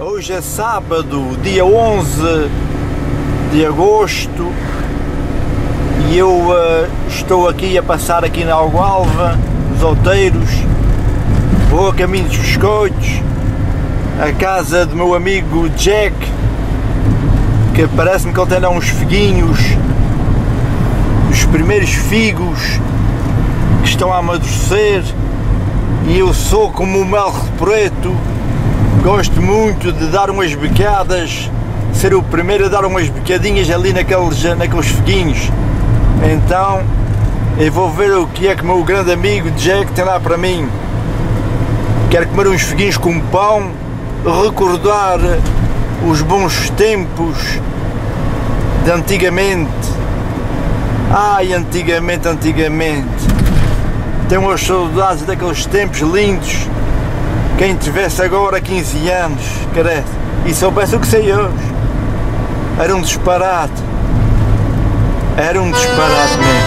Hoje é sábado, dia 11 de agosto e eu uh, estou aqui a passar aqui na Algualva, nos Outeiros, vou a caminho dos biscoitos, a casa do meu amigo Jack, que parece-me que ele tem lá uns figuinhos, os primeiros figos que estão a amadurecer e eu sou como o mel preto, gosto muito de dar umas becadas, ser o primeiro a dar umas becadinhas ali naqueles, naqueles figuinhos. Então eu vou ver o que é que meu grande amigo Jack tem lá para mim. Quero comer uns figuinhos com pão, recordar os bons tempos de antigamente. Ai, antigamente, antigamente. Tenho umas saudades daqueles tempos lindos. Quem tivesse agora 15 anos, carece, e soubesse o que sei hoje, era um disparate. Era um disparate mesmo.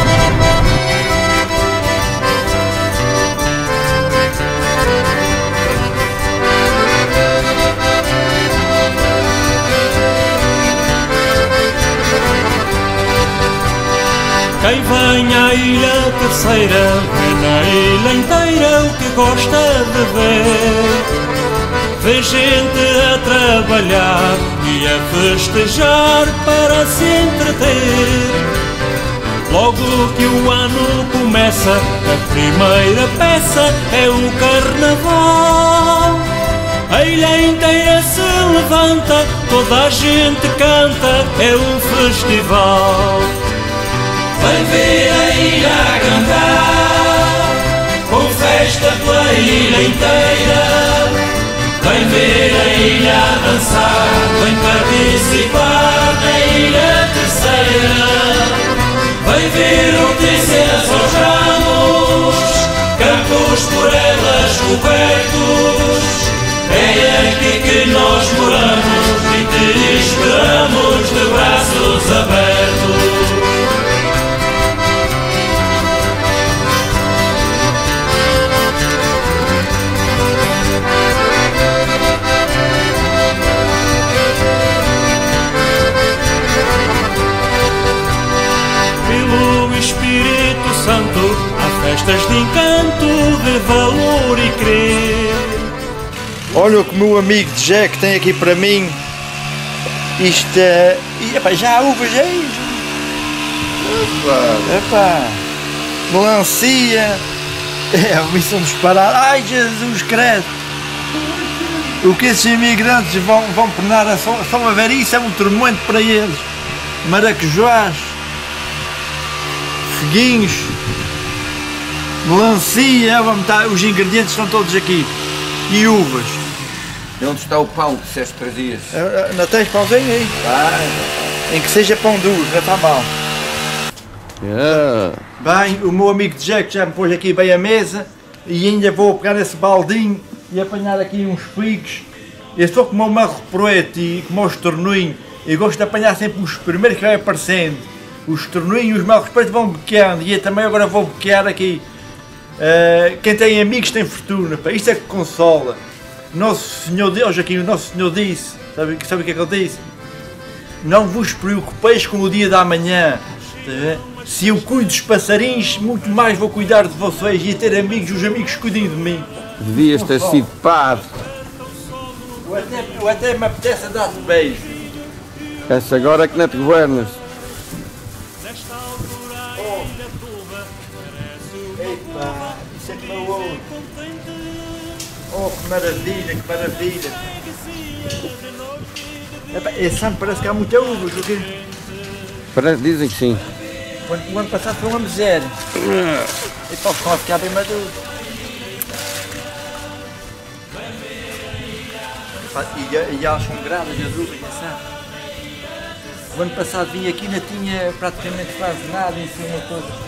Quem vem à ilha terceira vê na ilha inteira o que gosta de ver. Vê gente a trabalhar e a festejar para se entreter. Logo que o ano começa, a primeira peça é o carnaval. A ilha inteira se levanta, toda a gente canta, é um festival. Vem ver a ilha cantar, com festa pela ilha inteira. Vem ver a ilha dançar, vem participar na ilha terceira. Vem ver notícias aos ramos, campos por elas cobertos. É aqui que nós moramos festas de encanto, de valor e crer. Olha o que o meu amigo Jack tem aqui para mim. Isto é... Epá, já há uvas aí Epá Melancia. É a missão disparar Ai Jesus credo O que esses imigrantes vão, vão penar só, só a ver isso é um tormento para eles. Maracujás Figuinhos Melancia vamos estar, Os ingredientes estão todos aqui E uvas E onde está o pão que disseste trazias? Não tens pãozinho aí? Ah, Em que seja pão duro, já está mal. yeah. Bem, o meu amigo Jack já me pôs aqui bem a mesa e ainda vou pegar esse baldinho e apanhar aqui uns figos. Eu estou como o marro preto e como o estornuinho. Eu gosto de apanhar sempre os primeiros que vai aparecendo. Os estornuinhos e os marros pretos vão bequeando e eu também agora vou bequear aqui. Eh, quem tem amigos tem fortuna, pá. isto é que consola. Nosso Senhor Deus aqui, o Nosso Senhor disse, sabe, sabe o que é que ele disse? Não vos preocupeis com o dia da manhã. Ver? Se eu cuido dos passarinhos, muito mais vou cuidar de vocês e ter amigos, os amigos cuidem de mim. Devias ter sido padre. Eu até, eu até me apetece dar-te beijo. Essa agora é que não te governas. É que. Oh, que maravilha, que maravilha. Epa, esse ano parece que há muita uva, porque Parece, dizem que sim. o ano- o ano passado foi um ano zero. E pá, estão a ficar bem maduros. Epá, E, e elas são graves as uvas, sabe? O ano passado vim aqui e não tinha praticamente quase nada em cima toda.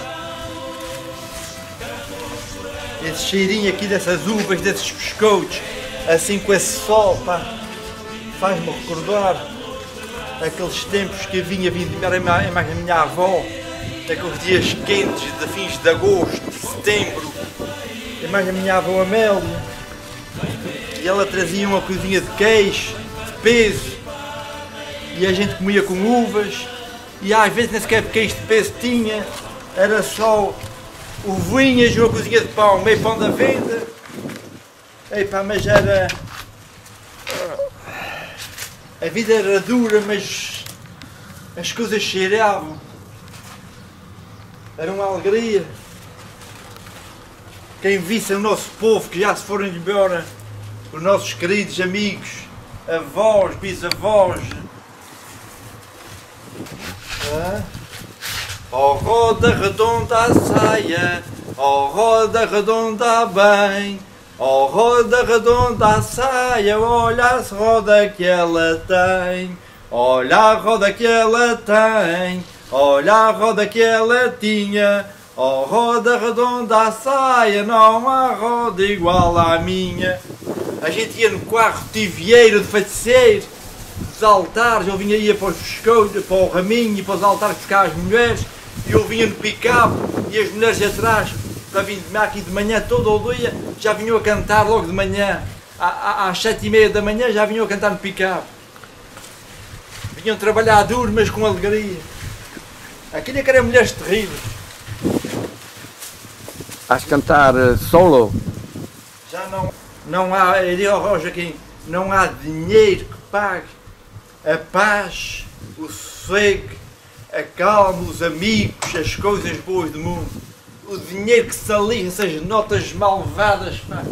Esse cheirinho aqui dessas uvas, desses biscoitos, assim com esse sol, pá, faz-me recordar aqueles tempos que vinha vindo a mais a minha avó, daqueles dias quentes de fins de agosto, de setembro, e mais a minha avó Amélia, e ela trazia uma coisinha de queijo, peso e a gente comia com uvas e às vezes nem sequer queijo de peso tinha, era só uvinhas e uma cozinha de pão, meio pão da venda. Epá, mas era. A vida era dura, mas as coisas cheiravam. Era uma alegria. Quem visse o nosso povo que já se foram embora, os nossos queridos amigos, avós, bisavós. Ah? Oh roda redonda a saia, oh roda redonda bem, oh roda redonda a saia, olha a roda que ela tem, olha a roda que ela tem, olha a roda que ela tinha, oh roda redonda a saia, não há roda igual à minha. A gente ia no carro tivieiro de feiticeiro, dos altares, eu vinha ia para os para o raminho e para os altares buscar as mulheres, e eu vinha no picape e as mulheres atrás, para vir aqui de manhã todo o dia, já vinham a cantar logo de manhã, às sete e meia da manhã já vinham a cantar no picape. Vinham trabalhar duro, mas com alegria. Aquilo é que eram mulheres terríveis. Has cantar eh, solo? Já não, não há, eu digo ao aqui, não há dinheiro que pague a paz, o sossego, a calma, os amigos, as coisas boas do mundo. O dinheiro que se alia, essas notas malvadas, pá,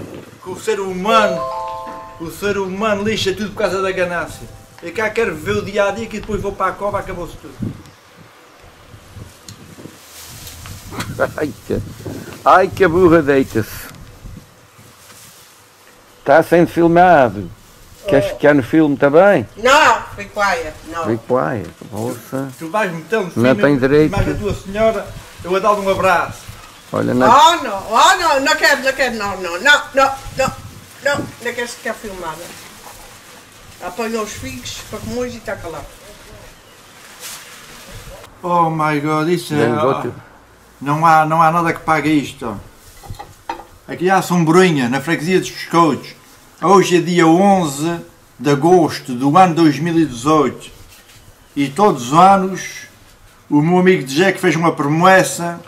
que o ser humano, o ser humano lixa tudo por causa da ganância. Eu cá quero ver o dia a dia que depois vou para a cova acabou-se tudo. Ai que, ai que a burra deita-se. Está sendo filmado. Queres ficar no filme também? No, be quiet. No. Be quiet. Tu vais meter no Não tem direito. mais a tua senhora, eu vou dar-lhe um abraço. Olha, na... Oh, no. Oh, no. Não quero, não quero. Não, não. Não, não, não. Não, não quero ficar filmada. Apanha os filhos para comer e está calado. Oh my god, isso é. Outro. Não há, não há nada que pague isto. Aqui há sombrinha, na freguesia dos Biscoitos. Hoje é dia 11 de agosto do ano 2018. E todos os anos o meu amigo Jack fez uma promessa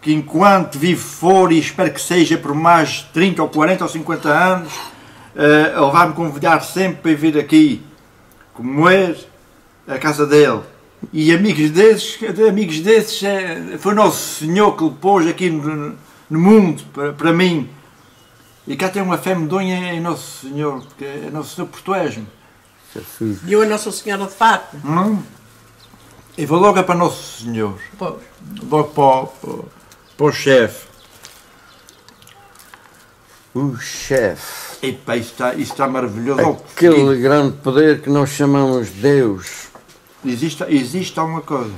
que enquanto vive fora e espero que seja por mais 30 ou 40 ou 50 anos, eh, ele vai me convidar sempre para vir aqui comer a casa dele. E amigos desses, amigos desses, eh, foi Nosso Senhor que o pôs aqui no, no mundo para, para mim. E cá tem uma fé medonha em Nosso Senhor, porque é Nosso Senhor português. Jesus. E eu a Nossa Senhora de Fátima. Hum? E vou logo é para Nosso Senhor. Pois. Logo para, o- para, o- para o chefe. O chefe. Epá, isso está, isso está maravilhoso. Oh, Aquele grande poder que nós chamamos Deus. Existe, existe alguma coisa.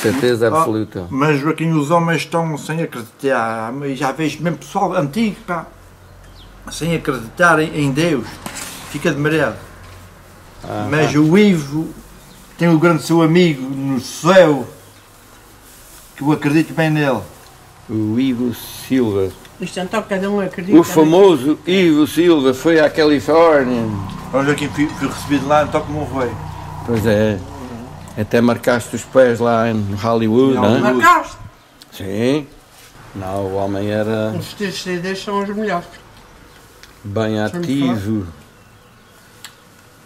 Certeza Oh, absoluta. mas Joaquim, os homens estão sem acreditar. E Já vejo mesmo pessoal antigo, pá, sem acreditar em, em Deus. Fica admirado. Ah, Mas o Ivo tem o grande seu amigo no céu, que eu acredito bem nele. O Ivo Silva. Isto então cada um acredita. O famoso Ivo Silva foi à Califórnia. Olha Joaquim, fui, fui recebido lá, então como foi. Pois é. Até marcaste os pés lá em Hollywood, Em não é? Hollywood. Marcaste. Sim. Não, o homem era Os teus CDs são os melhores. Bem ativo.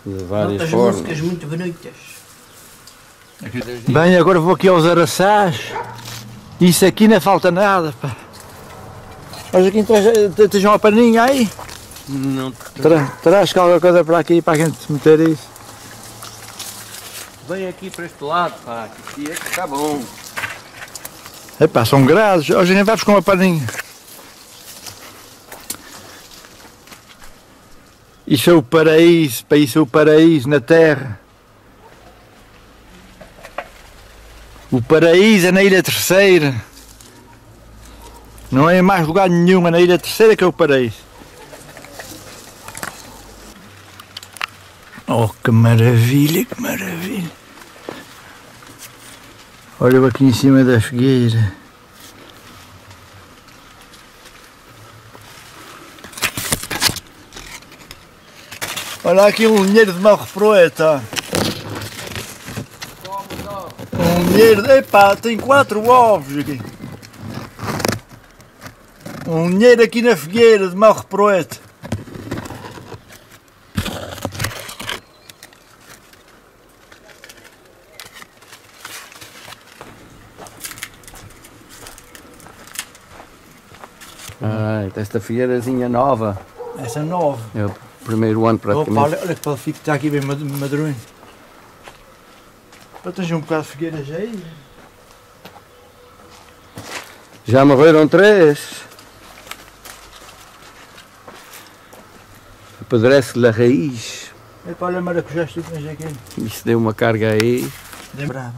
De várias As formas. músicas muito bonitas. Bem, agora vou aqui aos araçás. Isso aqui não falta nada, pá. Olha traz, tens uma paninha aí? Não Tra, traz qualquer coisa para aqui para a gente meter isso. Vem aqui para este lado, pá, que aqui é que está bom. Epá, são grados. Hoje nem vai buscar uma paninha. Isso é o paraíso, pá, isso é o paraíso na terra. O paraíso é na Ilha Terceira. Não é mais lugar nenhum, é na Ilha Terceira que é o paraíso. Oh, que maravilha, que maravilha. Olha aqui em cima da fogueira. Olha aqui um linheiro de mal proeta. Um linheiro. Epá, tem quatro ovos aqui. Um linheiro aqui na figueira de mal proeta. Ah, esta figueirazinha nova. Essa é nova. Primeiro ano Opa, praticamente. olha, olha que pode ficar está aqui bem mad- madruinho. Para ter um bocado de figueira já aí. Já morreram três. Apodrece-lhe a raiz. Epá, olha maracujás tu tens aqui. Isso deu uma carga aí. Lembrava.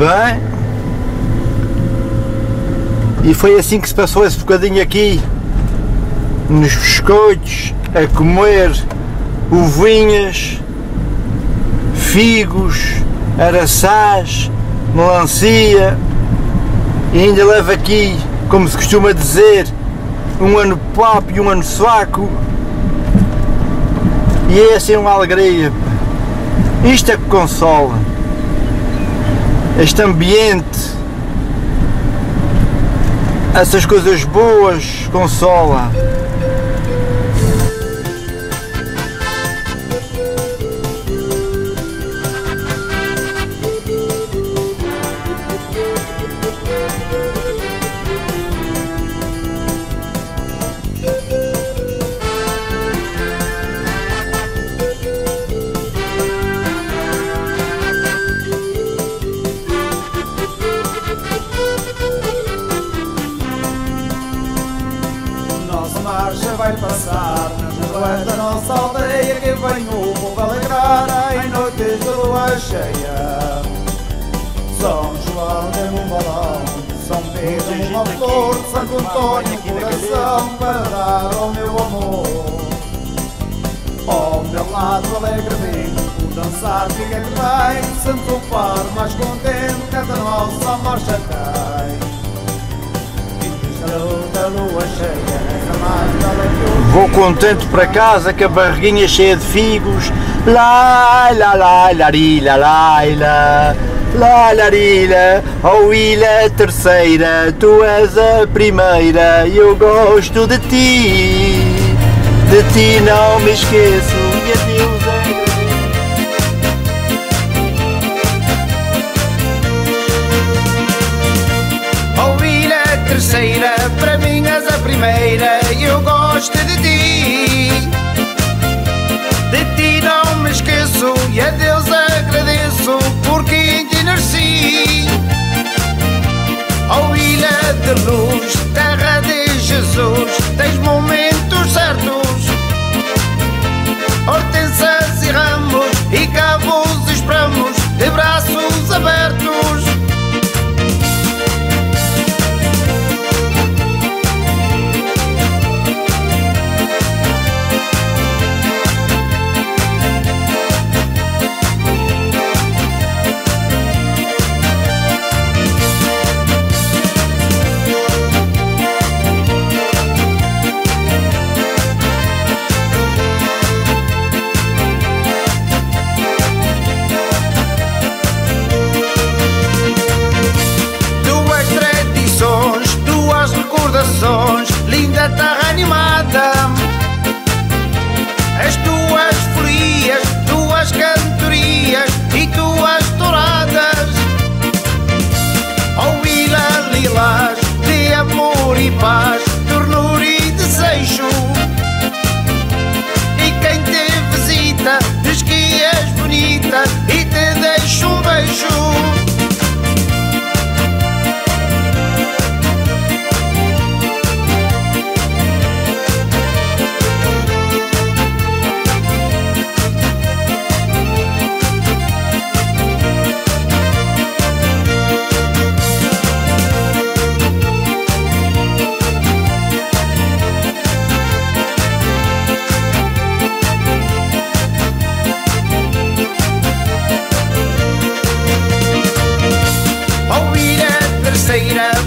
Bem, e foi assim que se passou esse bocadinho aqui, nos biscoitos, a comer uvinhas, figos, araçás, melancia e ainda leva aqui, como se costuma dizer, um ano papo e um ano saco e é assim uma alegria. Isto é que consola. Este ambiente, essas coisas boas consola. Passar nas ruas da nossa aldeia que vem o povo alegrar em noites de lua cheia. São João tem um balão, São Pedro uma flor, Santo Antônio um coração para dar ao meu amor. Ao meu lado alegre vem, o dançar fica que bem, Santo um par mais contente, cada nossa marcha tem. Da lua cheia, nessa marcha que Vou contente para casa com a barriguinha cheia de figos. Lá, lá, lá, lari, lá, lá, lá. Larila, oh ilha terceira, tu és a primeira, e eu gosto de ti, de ti não me esqueço, e adeus agradeço. Oh ilha terceira, para mim és a primeira de ti. De ti não me esqueço e a terceira, para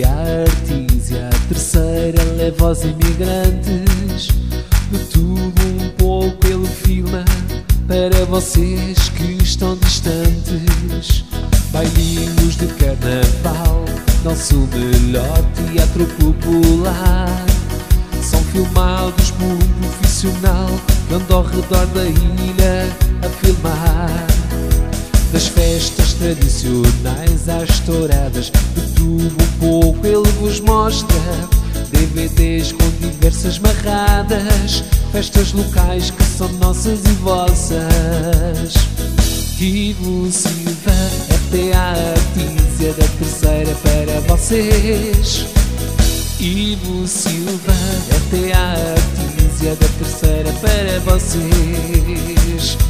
Silva, P.A. Artísia, a terceira leva os imigrantes. Betubo um pouco pelo filme para vocês que estão distantes. Bailinhos de carnaval, nosso melhor teatro popular. São filmados por um profissional que anda ao redor da ilha a filmar. Das festas tradicionais às touradas. De tudo um pouco ele vos mostra. DVDs com diversas marradas. Festas locais que são nossas e vossas. Ivo Silva, até a artísia da terceira para vocês. Ivo Silva, até a artísia da terceira para vocês